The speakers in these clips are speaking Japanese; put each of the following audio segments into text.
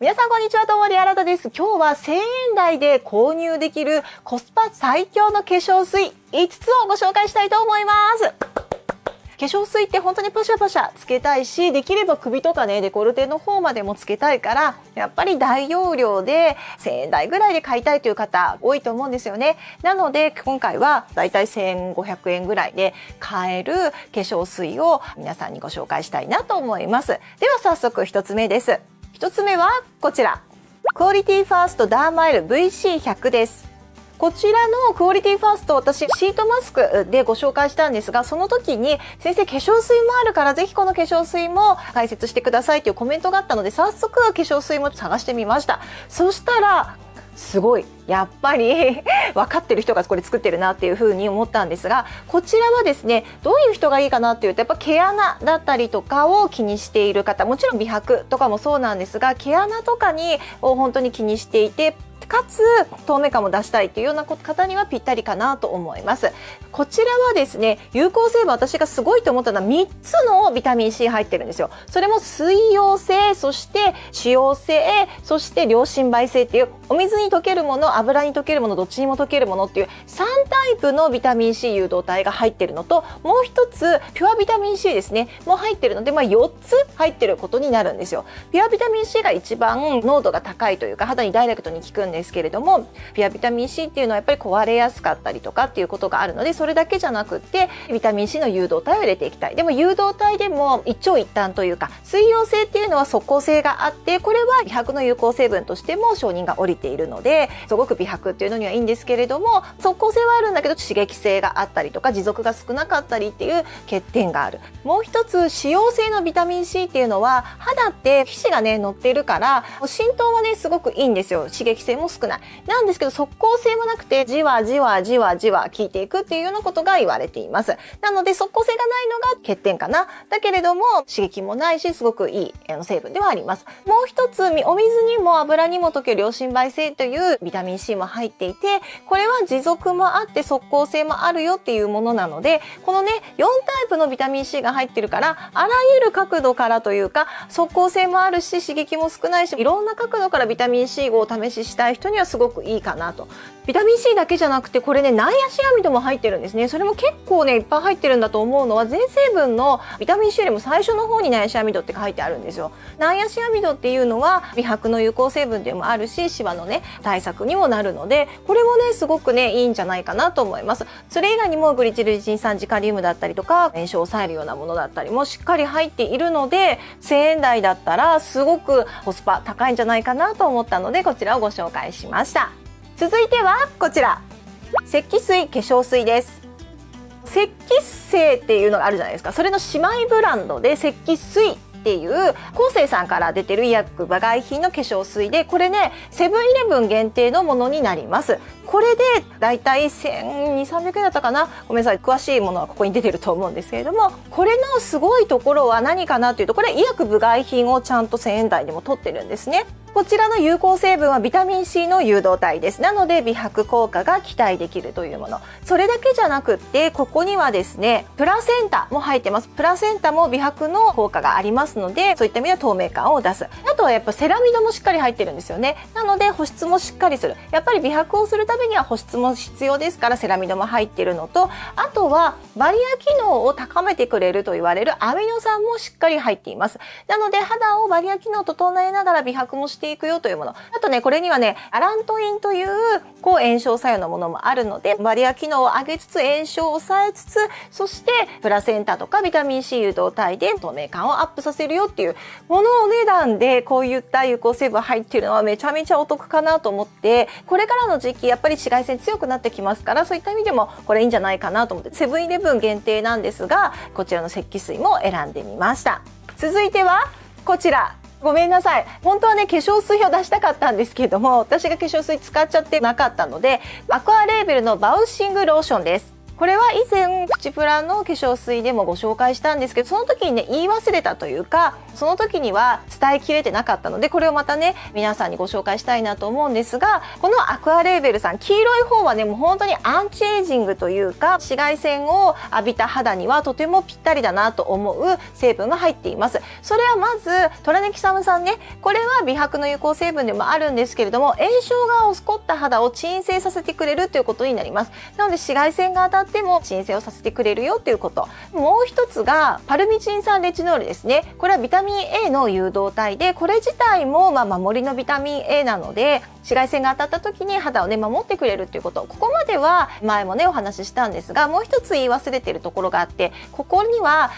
皆さんこんにちは、どうもリアラタです。今日は1000円台で購入できるコスパ最強の化粧水5つをご紹介したいと思います。化粧水って本当にパシャパシャつけたいし、できれば首とかね、デコルテの方までもつけたいから、やっぱり大容量で1000円台ぐらいで買いたいという方多いと思うんですよね。なので今回はだいたい1500円ぐらいで買える化粧水を皆さんにご紹介したいなと思います。では早速1つ目です。1つ目はこちら。クオリティファーストダーマイル VC100 です。こちらのクオリティファースト私シートマスクでご紹介したんですがその時に先生化粧水もあるからぜひこの化粧水も解説してくださいというコメントがあったので早速化粧水も探してみました。そしたらすごい。やっぱり 分かってる人がこれ作ってるなっていうふうに思ったんですがこちらはですねどういう人がいいかなっていうとやっぱ毛穴だったりとかを気にしている方もちろん美白とかもそうなんですが毛穴とかにを本当に気にしていてかつ透明感も出したいっていうような方にはぴったりかなと思います。こちらはですね有効成分私がすごいと思ったのは3つのビタミン C 入ってるんですよ。それも水溶性そして脂溶性そして良心媒性っていうお水に溶けるもの油に溶けるものどっちにも溶けるものっていう3タイプのビタミン C 誘導体が入ってるのともう一つピュアビタミン C ですね。も入ってるので、まあ、4つ入ってることになるんですよ。ピュアビタミン C が一番濃度が高いというか肌にダイレクトに効くんですですけれどもピュアビタミン C っていうのはやっぱり壊れやすかったりとかっていうことがあるのでそれだけじゃなくってビタミン C の誘導体を入れていきたい。でも誘導体でも一長一短というか水溶性っていうのは即効性があってこれは美白の有効成分としても承認が下りているのですごく美白っていうのにはいいんですけれども即効性はあるんだけど刺激性があったりとか持続が少なかったりっていう欠点がある。もう一つ脂溶性のビタミン C っていうのは肌って皮脂がね乗ってるから浸透はねすごくいいんですよ。刺激性も少ないなんですけど即効性もなくてじわじわじわじわ効いていくっていうようなことが言われています。なので即効性がないのが欠点かな。だけれども刺激もないしすごくいい成分ではあります。もう一つお水にも油にも溶ける良心媒性というビタミン C も入っていてこれは持続もあって即効性もあるよっていうものなのでこのね4タイプのビタミン C が入ってるからあらゆる角度からというか即効性もあるし刺激も少ないしいろんな角度からビタミン C を試ししたい人にはすごくいいかなと。ビタミン C だけじゃなくてこれねナイアシアミドも入ってるんですね。それも結構ねいっぱい入ってるんだと思うのは全成分のビタミン C よりも最初の方にナイアシアミドって書いてあるんですよ。ナイアシアミドっていうのは美白の有効成分でもあるしシワのね対策にもなるのでこれもねすごくねいいんじゃないかなと思います。それ以外にもグリチルジン酸ジカリウムだったりとか炎症を抑えるようなものだったりもしっかり入っているので1000円台だったらすごくコスパ高いんじゃないかなと思ったのでこちらをご紹介しました。続いてはこちら。石器水化粧水です。石器製っていうのがあるじゃないですか。それの姉妹ブランドで石器水っていう昴生さんから出てる医薬部外品の化粧水でこれねセブンイレブン限定のものになります。これでだいたい1200300円だったかな。ごめんなさい。詳しいものはここに出てると思うんですけれどもこれのすごいところは何かなというとこれ医薬部外品をちゃんと1000円台でも取ってるんですね。こちらの有効成分はビタミン C の誘導体です。なので美白効果が期待できるというもの。それだけじゃなくってここにはですねプラセンタも入ってます。プラセンタも美白の効果がありますのでそういった意味では透明感を出す。あとはやっぱセラミドもしっかり入ってるんですよね。なので保湿もしっかりする。やっぱり美白をするためには保湿も必要ですからセラミドも入ってるのとあとはバリア機能を高めてくれると言われるアミノ酸もしっかり入っています。なので肌をバリア機能を整えながら美白もしていくよというもの。あとねこれにはねアラントインという抗炎症作用のものもあるのでバリア機能を上げつつ炎症を抑えつつそしてプラセンタとかビタミン C 誘導体で透明感をアップさせるよっていうものお値段でこういった有効成分入ってるのはめちゃめちゃお得かなと思ってこれからの時期やっぱりぱり紫外線強くなってきますからそういった意味でもこれいいんじゃないかなと思ってセブンイレブン限定なんですがこちらの石器水も選んでみました。続いてはこちら。ごめんなさい。本当はね化粧水を出したかったんですけども私が化粧水使っちゃってなかったのでアクアレーベルのバウシングローションです。これは以前プチプラの化粧水でもご紹介したんですけどその時にね言い忘れたというかその時には伝えきれてなかったのでこれをまたね皆さんにご紹介したいなと思うんですがこのアクアレーベルさん黄色い方はねもう本当にアンチエイジングというか紫外線を浴びた肌にはとてもぴったりだなと思う成分が入っています。それはまずトラネキサムさんねこれは美白の有効成分でもあるんですけれども炎症が起こった肌を鎮静させてくれるということになります。なので紫外線が当たっても鎮静をさせてくれるよということ。もう一つがパルミチン酸レチノールですね。これはビタミン A の誘導体でこれ自体もま守りのビタミン A なので紫外線が当たった時に肌をね守ってくれるっていうこと。ここまでは前もねお話ししたんですがもう一つ言い忘れてるところがあってここには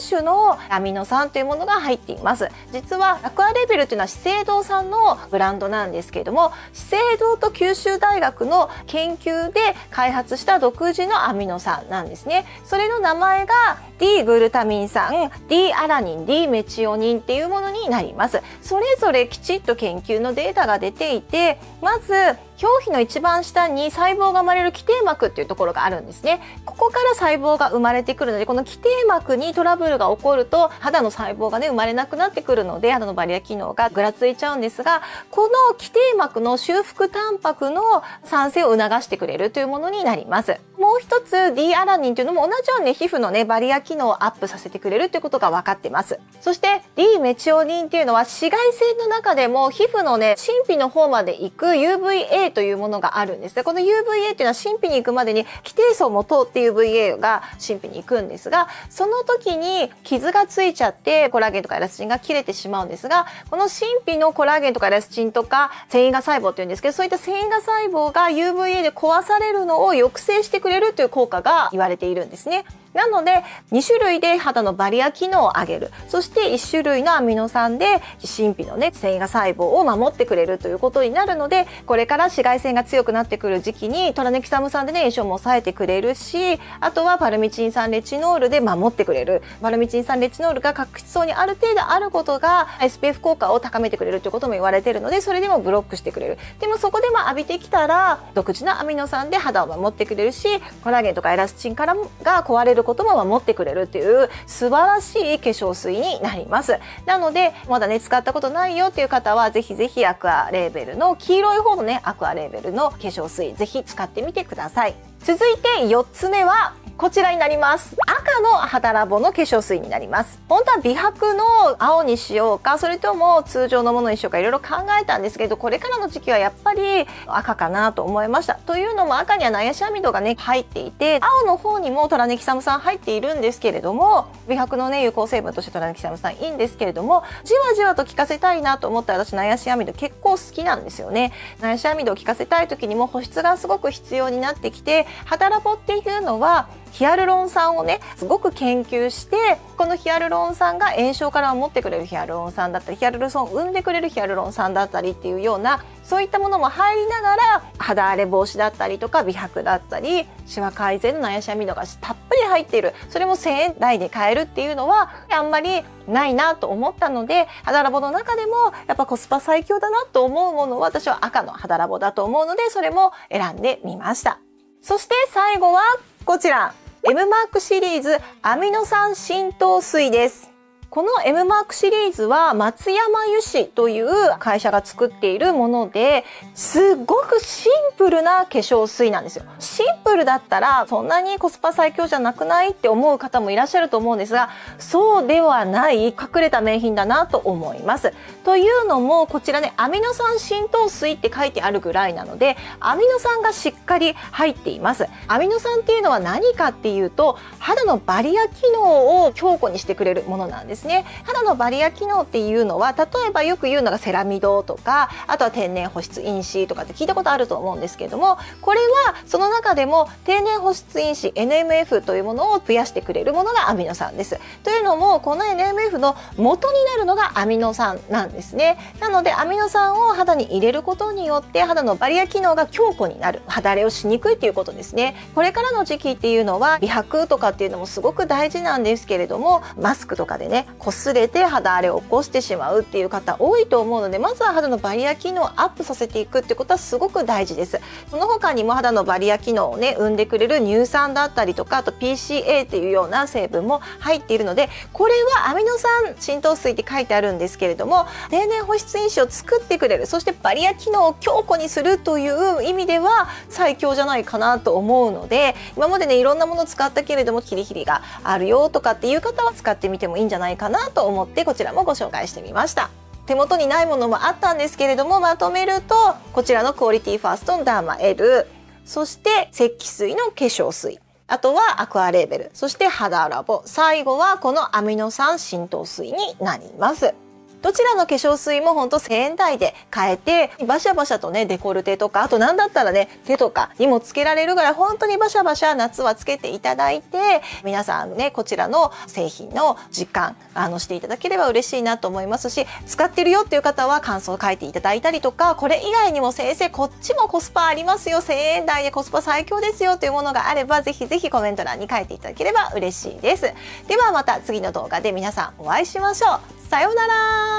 3種のアミノ酸というものが入っています。実はアクアレベルというのは資生堂さんのブランドなんですけれども資生堂と九州大学の研究で開発した独自のアミノ酸なんですね。それの名前が D グルタミン酸 D アラニン D メチオニンっていうものになります。それぞれきちっと研究のデータが出ていてまず表皮の一番下に細胞が生まれる基底膜っていうところがあるんですね。ここから細胞が生まれてくるのでこの基底膜にトラブルが起こると肌の細胞がね生まれなくなってくるので肌のバリア機能がぐらついちゃうんですがこの基底膜の修復タンパクの産生を促してくれるというものになります。もう一つ D アラニンというのも同じように、ね、皮膚のねバリア機能をアップさせてくれるということが分かってます。そして D メチオニンっていうのは紫外線の中でも皮膚のね神秘の方まで行く UVA というものがあるんですこの UVA っていうのは神秘に行くまでに規定層も通って UVA が神秘に行くんですがその時に傷がついちゃってコラーゲンとかエラスチンが切れてしまうんですがこの神秘のコラーゲンとかエラスチンとか繊維が細胞っていうんですけどそういった繊維が細胞が UVA で壊されるのを抑制してくれるという効果が言われているんですね。なので2種類で肌のバリア機能を上げる。そして1種類のアミノ酸で神秘のね繊維が細胞を守ってくれるということになるのでこれから紫外線が強くなってくる時期にトラネキサム酸でね炎症も抑えてくれるしあとはパルミチン酸レチノールで守ってくれる。パルミチン酸レチノールが角質層にある程度あることが SPF 効果を高めてくれるということも言われているのでそれでもブロックしてくれる。でもそこでも浴びてきたら独自のアミノ酸で肌を守ってくれるしコラーゲンとかエラスチンからが壊れることも守ってくれるっていう素晴らしい化粧水になります。なのでまだね使ったことないよっていう方はぜひぜひアクアレーベルの黄色い方のねアクアレーベルの化粧水ぜひ使ってみてください。続いて4つ目はこちらになります。赤の肌ラボの化粧水になります。本当は美白の青にしようかそれとも通常のものにしようかいろいろ考えたんですけどこれからの時期はやっぱり赤かなと思いました。というのも赤にはナヤシアミドがね入っていて青の方にもトラネキサム酸入っているんですけれども美白のね有効成分としてトラネキサム酸いいんですけれどもじわじわと効かせたいなと思ったら私ナヤシアミド結構好きなんですよね。ナヤシアミドを効かせたい時にも保湿がすごく必要になってきて肌ラボっていうのはヒアルロン酸をねすごく研究してこのヒアルロン酸が炎症から守ってくれるヒアルロン酸だったりヒアルロン酸を生んでくれるヒアルロン酸だったりっていうようなそういったものも入りながら肌荒れ防止だったりとか美白だったりシワ改善の悩しアミドがたっぷり入っている。それも1000円台で買えるっていうのはあんまりないなと思ったので肌ラボの中でもやっぱコスパ最強だなと思うものは私は赤の肌ラボだと思うのでそれも選んでみました。そして最後はこちら M マークシリーズアミノ酸浸透水です。この M マークシリーズは松山油脂という会社が作っているものですごくシンプルな化粧水なんですよ。シンプルだったらそんなにコスパ最強じゃなくないって思う方もいらっしゃると思うんですがそうではない隠れた名品だなと思います。というのもこちらねアミノ酸浸透水って書いてあるぐらいなのでアミノ酸がしっかり入っています。アミノ酸っていうのは何かっていうと肌のバリア機能を強固にしてくれるものなんです。ですね肌のバリア機能っていうのは例えばよく言うのがセラミドとかあとは天然保湿因子とかって聞いたことあると思うんですけれどもこれはその中でも天然保湿因子 NMF というものを増やしてくれるものがアミノ酸です。というのもこの NMF の元になるのがアミノ酸なんですね。なのでアミノ酸を肌に入れることによって肌のバリア機能が強固になる肌荒れをしにくいということですね。これからの時期っていうのは美白とかっていうのもすごく大事なんですけれどもマスクとかでね擦れて肌荒れを起こしてしまうっていう方多いと思うのでまずは肌のバリア機能をアップさせていくってことはすごく大事です。その他にも肌のバリア機能をね生んでくれる乳酸だったりとかあと PCA っていうような成分も入っているのでこれはアミノ酸浸透水って書いてあるんですけれども天然保湿因子を作ってくれるそしてバリア機能を強固にするという意味では最強じゃないかなと思うので今までねいろんなものを使ったけれどもヒリヒリがあるよとかっていう方は使ってみてもいいんじゃないかかなと思ってこちらもご紹介してみました。手元にないものもあったんですけれどもまとめるとこちらのクオリティファーストのダーマ L そして石器水の化粧水あとはアクアレーベルそして肌ラボ最後はこのアミノ酸浸透水になります。どちらの化粧水もほんと1000円台で買えてバシャバシャとねデコルテとかあと何だったらね手とかにもつけられるぐらい本当にバシャバシャ夏はつけていただいて皆さんねこちらの製品の実感あのしていただければ嬉しいなと思いますし使ってるよっていう方は感想を書いていただいたりとかこれ以外にも先生こっちもコスパありますよ1000円台でコスパ最強ですよというものがあればぜひぜひコメント欄に書いていただければ嬉しいです。ではまた次の動画で皆さんお会いしましょう。さようなら。